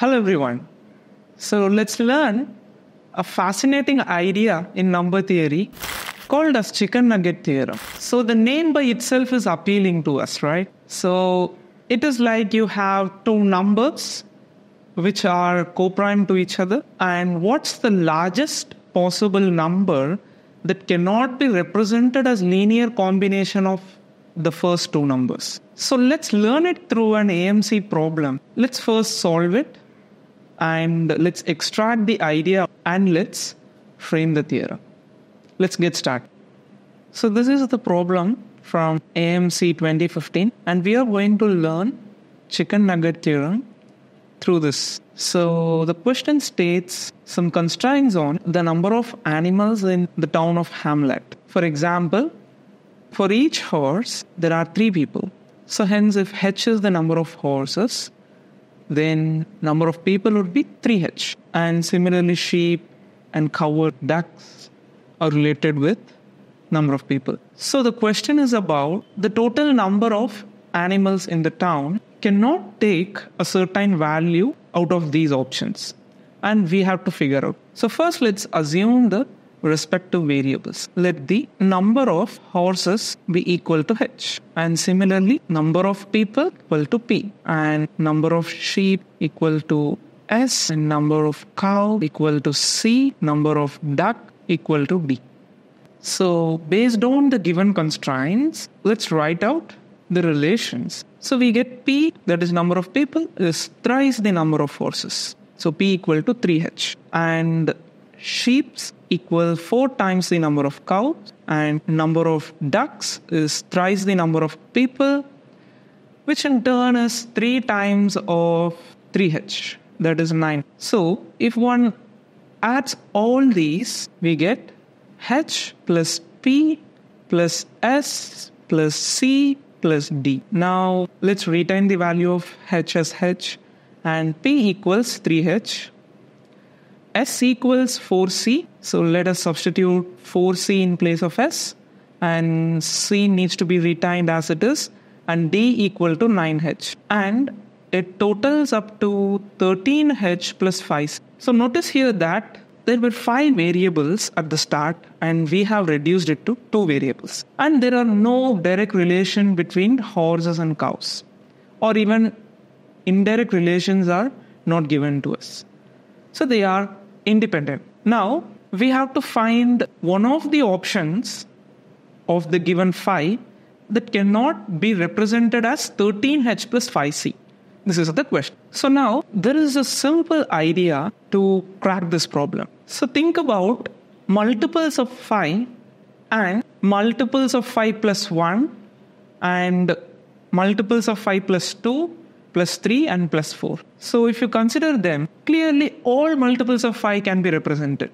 Hello, everyone. So let's learn a fascinating idea in number theory called as chicken nugget theorem. So the name by itself is appealing to us, right? So it is like you have two numbers which are co-prime to each other and what's the largest possible number that cannot be represented as linear combination of the first two numbers. So let's learn it through an AMC problem. Let's first solve it and let's extract the idea and let's frame the theorem. Let's get started. So this is the problem from AMC 2015 and we are going to learn chicken nugget theorem through this. So the question states some constraints on the number of animals in the town of Hamlet. For example, for each horse, there are three people. So hence, if h is the number of horses, then number of people would be 3h. And similarly, sheep and cow ducks are related with number of people. So the question is about the total number of animals in the town cannot take a certain value out of these options. And we have to figure out. So first let's assume the respective variables. Let the number of horses be equal to h and similarly number of people equal to p and number of sheep equal to s and number of cow equal to c number of duck equal to d. So based on the given constraints, let's write out the relations. So we get p that is number of people is thrice the number of horses. So p equal to 3h and sheeps equal 4 times the number of cows and number of ducks is thrice the number of people which in turn is 3 times of 3h that is 9 so if one adds all these we get h plus p plus s plus c plus d. Now let's retain the value of h as h and p equals 3h S equals 4C. So let us substitute 4C in place of S. And C needs to be retained as it is. And D equal to 9H. And it totals up to 13H plus 5. So notice here that there were five variables at the start and we have reduced it to two variables. And there are no direct relation between horses and cows. Or even indirect relations are not given to us. So they are independent. Now, we have to find one of the options of the given phi that cannot be represented as 13h plus 5c. This is the question. So now there is a simple idea to crack this problem. So think about multiples of phi and multiples of phi plus 1 and multiples of phi plus 2 plus 3 and plus 4. So if you consider them, clearly all multiples of 5 can be represented.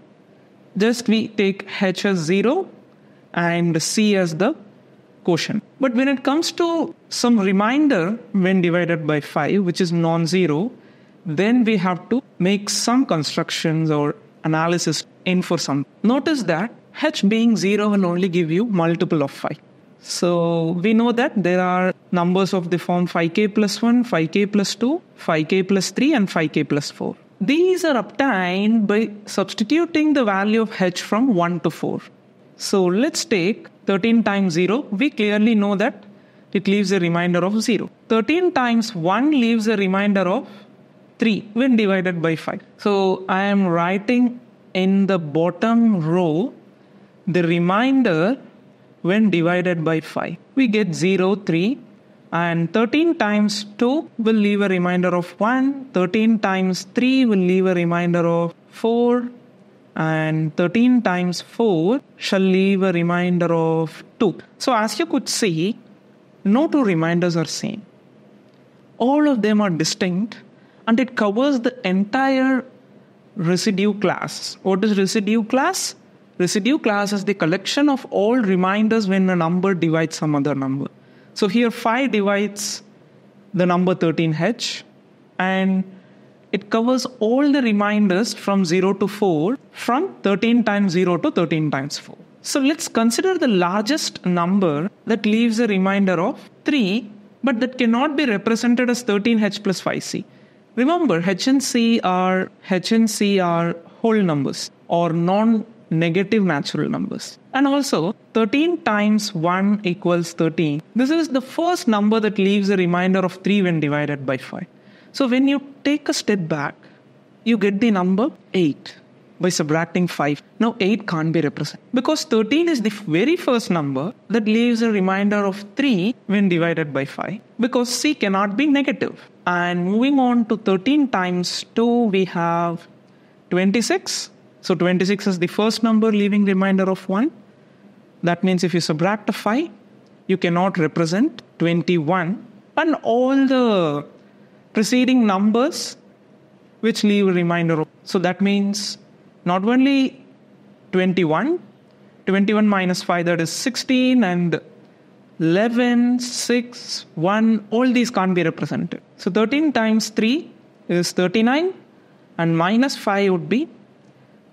Just we take h as 0 and c as the quotient. But when it comes to some remainder when divided by 5, which is non-zero, then we have to make some constructions or analysis in for some. Notice that h being 0 will only give you multiple of 5. So we know that there are numbers of the form 5k plus 1, 5k plus 2, 5k plus 3 and 5k plus 4. These are obtained by substituting the value of h from 1 to 4. So let's take 13 times 0. We clearly know that it leaves a remainder of 0. 13 times 1 leaves a remainder of 3 when divided by 5. So I am writing in the bottom row the remainder when divided by 5. We get 0, 3 and 13 times 2 will leave a remainder of 1. 13 times 3 will leave a remainder of 4 and 13 times 4 shall leave a remainder of 2. So as you could see, no two reminders are same. All of them are distinct and it covers the entire residue class. What is residue class? Residue class is the collection of all reminders when a number divides some other number. So here 5 divides the number 13h and it covers all the reminders from 0 to 4 from 13 times 0 to 13 times 4. So let's consider the largest number that leaves a reminder of 3 but that cannot be represented as 13h plus 5c. Remember, H and C are H and C are whole numbers or non-negative natural numbers. And also 13 times 1 equals 13. This is the first number that leaves a remainder of 3 when divided by 5. So when you take a step back, you get the number 8 by subtracting 5. Now 8 can't be represented because 13 is the very first number that leaves a remainder of 3 when divided by 5 because C cannot be negative. And moving on to 13 times 2, we have 26. So 26 is the first number leaving remainder of 1. That means if you subtract a 5, you cannot represent 21. And all the preceding numbers which leave a remainder of. So that means not only 21, 21 minus 5, that is 16, and 11, 6, 1, all these can't be represented. So 13 times 3 is 39, and minus 5 would be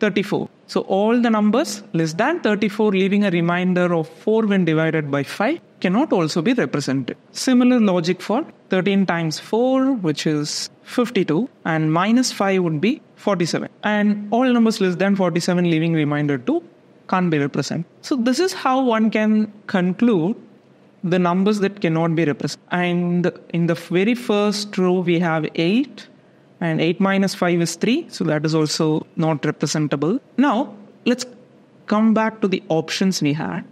34. So all the numbers less than 34, leaving a remainder of 4 when divided by 5, cannot also be represented. Similar logic for 13 times 4, which is 52, and minus 5 would be 47. And all numbers less than 47, leaving remainder 2, can't be represented. So this is how one can conclude the numbers that cannot be represented. And in the very first row, we have 8, and 8 minus 5 is 3, so that is also not representable. Now, let's come back to the options we had.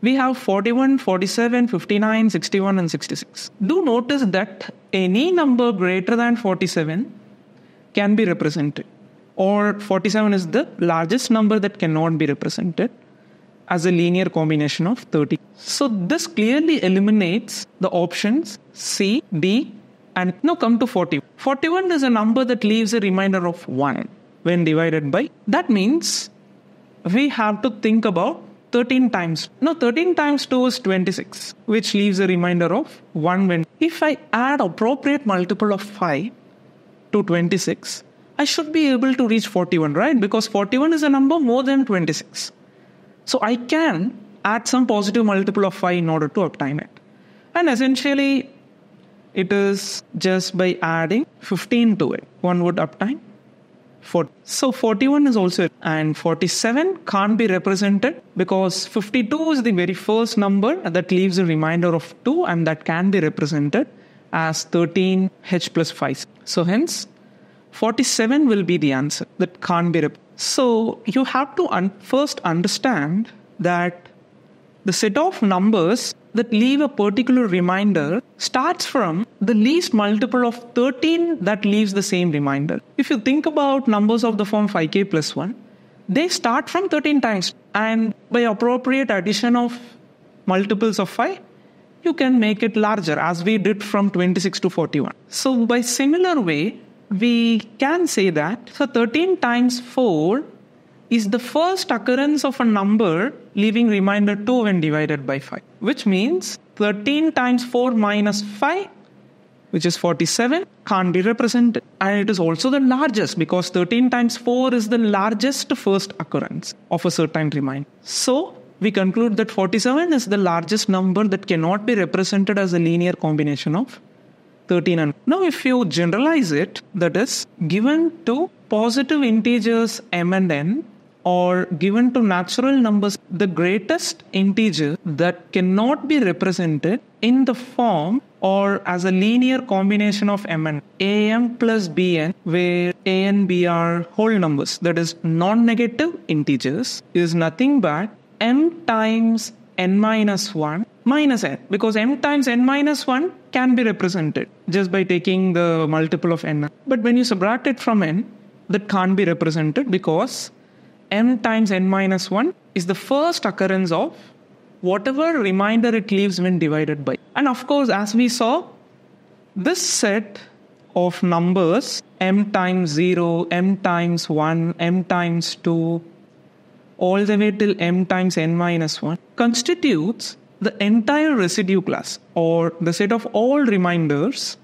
We have 41, 47, 59, 61, and 66. Do notice that any number greater than 47 can be represented, or 47 is the largest number that cannot be represented as a linear combination of 30. So this clearly eliminates the options C, D, and now come to 40. 41 is a number that leaves a remainder of 1 when divided by. That means we have to think about 13 times. Now 13 times 2 is 26, which leaves a remainder of 1 when. If I add appropriate multiple of 5 to 26, I should be able to reach 41, right? Because 41 is a number more than 26. So I can add some positive multiple of 5 in order to obtain it. And essentially, it is just by adding 15 to it. One would obtain 40. So 41 is also, and 47 can't be represented because 52 is the very first number that leaves a remainder of 2 and that can be represented as 13h plus 5. So hence, 47 will be the answer that can't be represented. So you have to un- first understand that the set of numbers that leave a particular reminder starts from the least multiple of 13 that leaves the same reminder. If you think about numbers of the form 5k plus 1, they start from 13 times, and by appropriate addition of multiples of 5, you can make it larger as we did from 26 to 41. So, by similar way, we can say that so 13 times 4 is the first occurrence of a number leaving remainder 2 when divided by 5, which means 13 times 4 minus 5, which is 47, can't be represented. And it is also the largest because 13 times 4 is the largest first occurrence of a certain remainder. So, we conclude that 47 is the largest number that cannot be represented as a linear combination of 13 and now if you generalize it that is given to positive integers m and n or given to natural numbers the greatest integer that cannot be represented in the form or as a linear combination of m and am plus bn where a and b are whole numbers that is non-negative integers is nothing but m times n minus 1 minus n because m times n minus 1 can be represented just by taking the multiple of n. But when you subtract it from n that can't be represented because m times n minus 1 is the first occurrence of whatever remainder it leaves when divided by. And of course, as we saw, this set of numbers m times 0, m times 1, m times 2, all the way till m times n minus 1 constitutes the entire residue class or the set of all remainders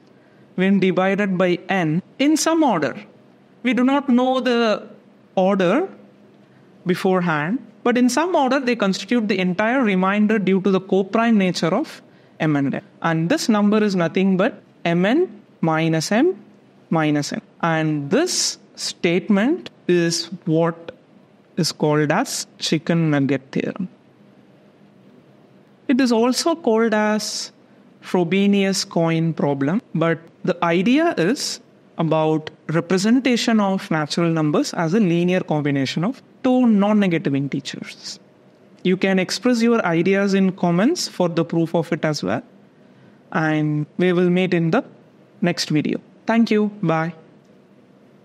when divided by n in some order. We do not know the order beforehand, but in some order they constitute the entire remainder due to the coprime nature of m and this number is nothing but mn minus m minus n. And this statement is what is called as chicken nugget theorem. It is also called as Frobenius coin problem, but the idea is about representation of natural numbers as a linear combination of two non-negative integers. You can express your ideas in comments for the proof of it as well. And we will meet in the next video. Thank you. Bye.